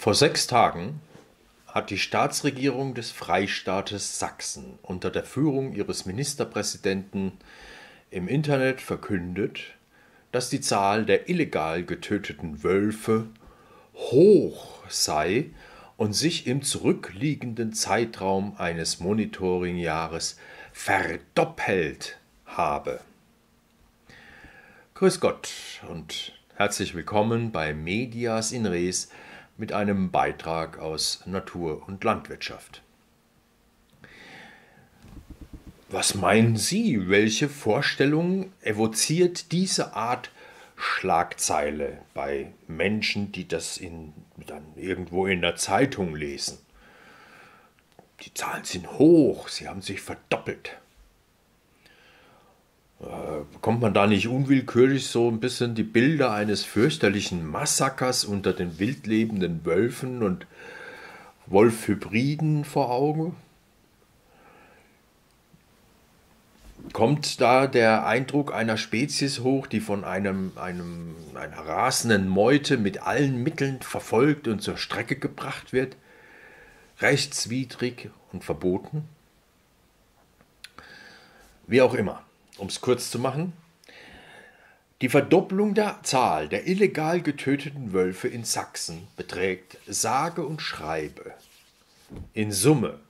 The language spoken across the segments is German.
Vor sechs Tagen hat die Staatsregierung des Freistaates Sachsen unter der Führung ihres Ministerpräsidenten im Internet verkündet, dass die Zahl der illegal getöteten Wölfe hoch sei und sich im zurückliegenden Zeitraum eines Monitoringjahres verdoppelt habe. Grüß Gott und herzlich willkommen bei Medias in Res mit einem Beitrag aus Natur und Landwirtschaft. Was meinen Sie, welche Vorstellung evoziert diese Art Schlagzeile bei Menschen, die das in, dann irgendwo in der Zeitung lesen? Die Zahlen sind hoch, sie haben sich verdoppelt. Bekommt man da nicht unwillkürlich so ein bisschen die Bilder eines fürchterlichen Massakers unter den wildlebenden Wölfen und Wolfhybriden vor Augen? kommt da der Eindruck einer Spezies hoch, die von einem, einem, einer rasenden Meute mit allen Mitteln verfolgt und zur Strecke gebracht wird, rechtswidrig und verboten? Wie auch immer, um es kurz zu machen, die Verdopplung der Zahl der illegal getöteten Wölfe in Sachsen beträgt sage und schreibe in Summe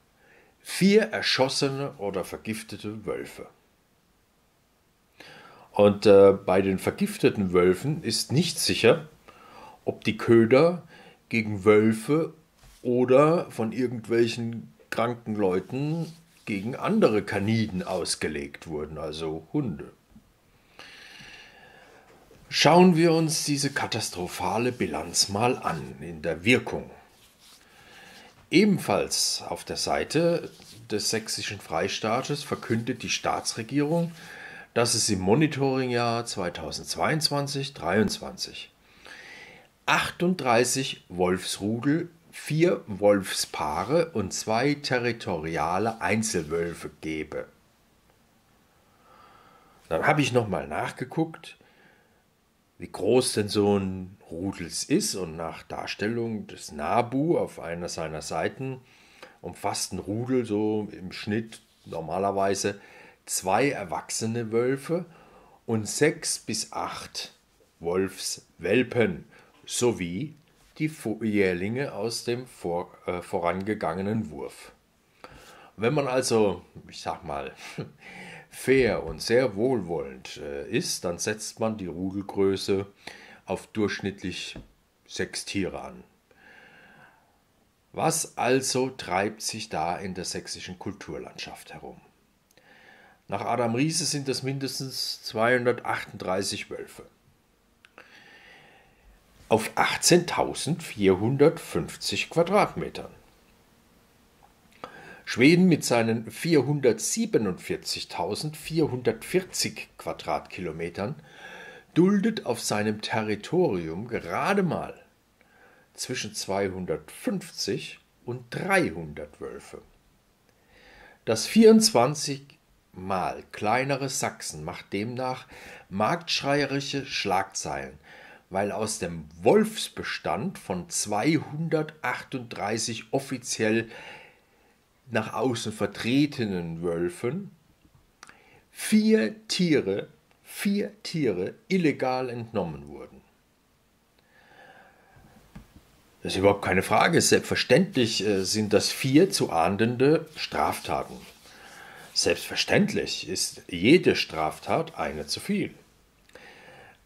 vier erschossene oder vergiftete Wölfe. Und äh, bei den vergifteten Wölfen ist nicht sicher, ob die Köder gegen Wölfe oder von irgendwelchen kranken Leuten gegen andere Kaniden ausgelegt wurden, also Hunde. Schauen wir uns diese katastrophale Bilanz mal an in der Wirkung. Ebenfalls auf der Seite des sächsischen Freistaates verkündet die Staatsregierung, dass es im Monitoringjahr 2022-23 38 Wolfsrudel, vier Wolfspaare und zwei territoriale Einzelwölfe gebe. Dann habe ich nochmal nachgeguckt, wie groß denn so ein Rudels ist und nach Darstellung des NABU auf einer seiner Seiten umfasst ein Rudel so im Schnitt normalerweise zwei erwachsene Wölfe und sechs bis acht Wolfswelpen sowie die Jährlinge aus dem vor, äh, vorangegangenen Wurf. Wenn man also, ich sag mal, fair und sehr wohlwollend äh, ist, dann setzt man die Rudelgröße auf durchschnittlich sechs Tiere an. Was also treibt sich da in der sächsischen Kulturlandschaft herum? Nach Adam Riese sind es mindestens 238 Wölfe. Auf 18.450 Quadratmetern. Schweden mit seinen 447.440 Quadratkilometern duldet auf seinem Territorium gerade mal zwischen 250 und 300 Wölfe. Das 24 mal kleinere Sachsen macht demnach marktschreierische Schlagzeilen, weil aus dem Wolfsbestand von 238 offiziell nach außen vertretenen Wölfen vier Tiere, vier Tiere illegal entnommen wurden. Das ist überhaupt keine Frage. Selbstverständlich äh, sind das vier zu ahndende Straftaten. Selbstverständlich ist jede Straftat eine zu viel.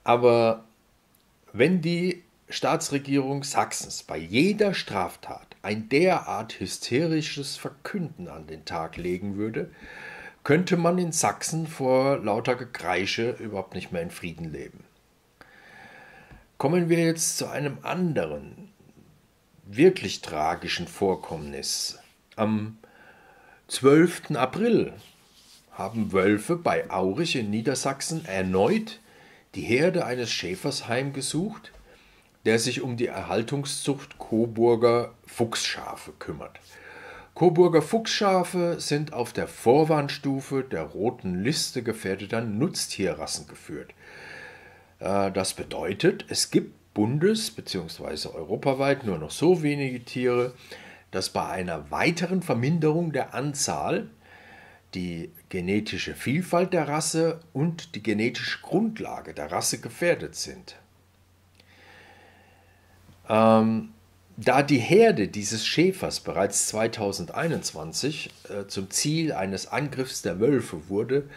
Aber wenn die Staatsregierung Sachsens bei jeder Straftat ein derart hysterisches Verkünden an den Tag legen würde, könnte man in Sachsen vor lauter Gekreische überhaupt nicht mehr in Frieden leben. Kommen wir jetzt zu einem anderen, wirklich tragischen Vorkommnis. Am 12. April haben Wölfe bei Aurich in Niedersachsen erneut die Herde eines Schäfers heimgesucht, der sich um die Erhaltungszucht Coburger Fuchsschafe kümmert. Coburger Fuchsschafe sind auf der Vorwarnstufe der roten Liste gefährdeter Nutztierrassen geführt. Äh, das bedeutet, es gibt bundes- bzw. europaweit nur noch so wenige Tiere, dass bei einer weiteren Verminderung der Anzahl die genetische Vielfalt der Rasse und die genetische Grundlage der Rasse gefährdet sind. Ähm, da die Herde dieses Schäfers bereits 2021 äh, zum Ziel eines Angriffs der Wölfe wurde,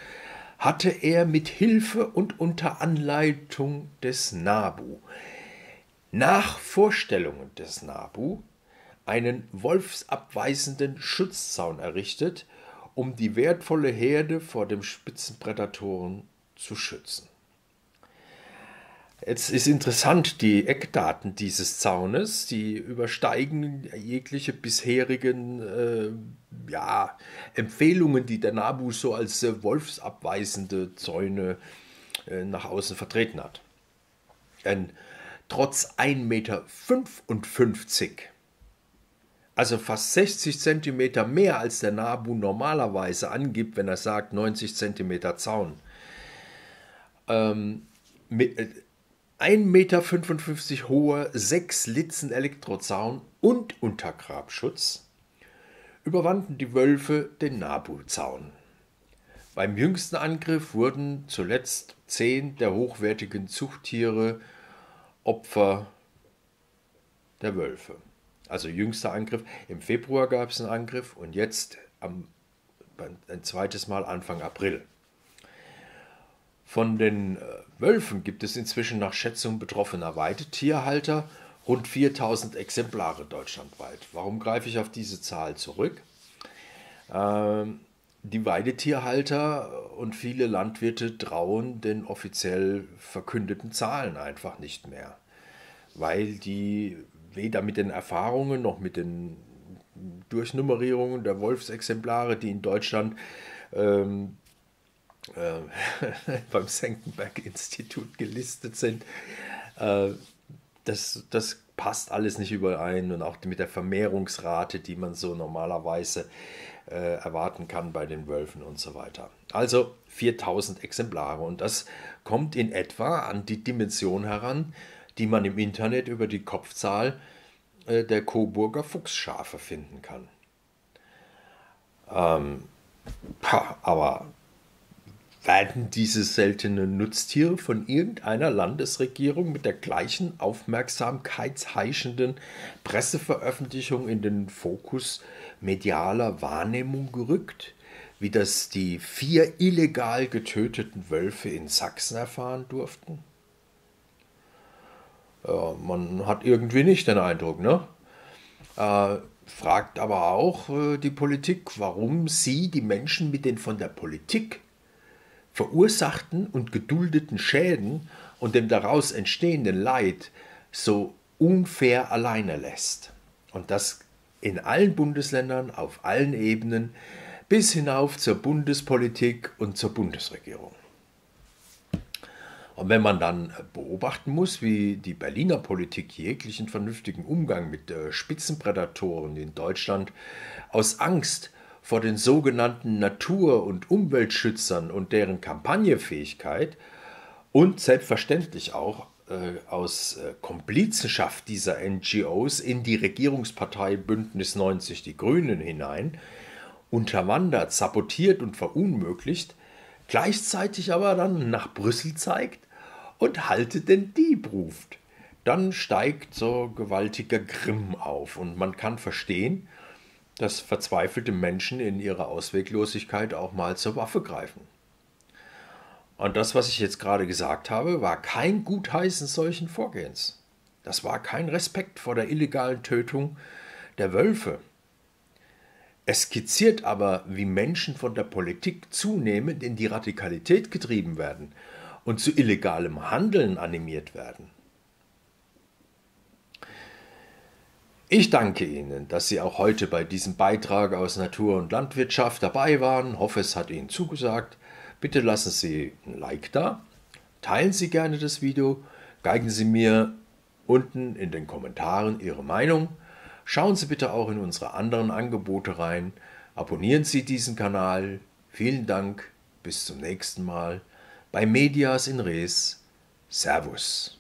hatte er mit Hilfe und unter Anleitung des Nabu nach Vorstellungen des Nabu einen wolfsabweisenden Schutzzaun errichtet, um die wertvolle Herde vor dem Spitzenprädatoren zu schützen. Jetzt ist interessant, die Eckdaten dieses Zaunes, die übersteigen jegliche bisherigen äh, ja, Empfehlungen, die der NABU so als äh, wolfsabweisende Zäune äh, nach außen vertreten hat. Denn trotz 1,55 Meter, also fast 60 Zentimeter mehr als der NABU normalerweise angibt, wenn er sagt 90 Zentimeter Zaun, ähm, mit, äh, 1,55 Meter hoher, 6 Litzen Elektrozaun und Untergrabschutz überwanden die Wölfe den Nabu-Zaun. Beim jüngsten Angriff wurden zuletzt zehn der hochwertigen Zuchttiere Opfer der Wölfe. Also jüngster Angriff. Im Februar gab es einen Angriff und jetzt am, ein zweites Mal Anfang April. Von den äh, Wölfen gibt es inzwischen nach Schätzung betroffener Weidetierhalter rund 4000 Exemplare deutschlandweit. Warum greife ich auf diese Zahl zurück? Ähm, die Weidetierhalter und viele Landwirte trauen den offiziell verkündeten Zahlen einfach nicht mehr, weil die weder mit den Erfahrungen noch mit den Durchnummerierungen der Wolfsexemplare, die in Deutschland ähm, äh, beim Senckenberg-Institut gelistet sind. Äh, das, das passt alles nicht überein und auch mit der Vermehrungsrate, die man so normalerweise äh, erwarten kann bei den Wölfen und so weiter. Also 4000 Exemplare und das kommt in etwa an die Dimension heran, die man im Internet über die Kopfzahl äh, der Coburger Fuchsschafe finden kann. Ähm, aber werden diese seltenen Nutztiere von irgendeiner Landesregierung mit der gleichen aufmerksamkeitsheischenden Presseveröffentlichung in den Fokus medialer Wahrnehmung gerückt, wie das die vier illegal getöteten Wölfe in Sachsen erfahren durften? Man hat irgendwie nicht den Eindruck, ne? Äh, fragt aber auch äh, die Politik, warum sie die Menschen mit den von der Politik verursachten und geduldeten Schäden und dem daraus entstehenden Leid so unfair alleine lässt. Und das in allen Bundesländern, auf allen Ebenen, bis hinauf zur Bundespolitik und zur Bundesregierung. Und wenn man dann beobachten muss, wie die Berliner Politik jeglichen vernünftigen Umgang mit äh, Spitzenprädatoren in Deutschland aus Angst vor den sogenannten Natur- und Umweltschützern und deren Kampagnefähigkeit und selbstverständlich auch äh, aus äh, Komplizenschaft dieser NGOs in die Regierungspartei Bündnis 90 Die Grünen hinein unterwandert, sabotiert und verunmöglicht, gleichzeitig aber dann nach Brüssel zeigt und halte den Dieb ruft. Dann steigt so gewaltiger Grimm auf und man kann verstehen, dass verzweifelte Menschen in ihrer Ausweglosigkeit auch mal zur Waffe greifen. Und das, was ich jetzt gerade gesagt habe, war kein Gutheißen solchen Vorgehens. Das war kein Respekt vor der illegalen Tötung der Wölfe. Es skizziert aber, wie Menschen von der Politik zunehmend in die Radikalität getrieben werden und zu illegalem Handeln animiert werden. Ich danke Ihnen, dass Sie auch heute bei diesem Beitrag aus Natur und Landwirtschaft dabei waren. Hoffe, es hat Ihnen zugesagt. Bitte lassen Sie ein Like da, teilen Sie gerne das Video, geigen Sie mir unten in den Kommentaren Ihre Meinung. Schauen Sie bitte auch in unsere anderen Angebote rein. Abonnieren Sie diesen Kanal. Vielen Dank. Bis zum nächsten Mal bei Medias in Res. Servus.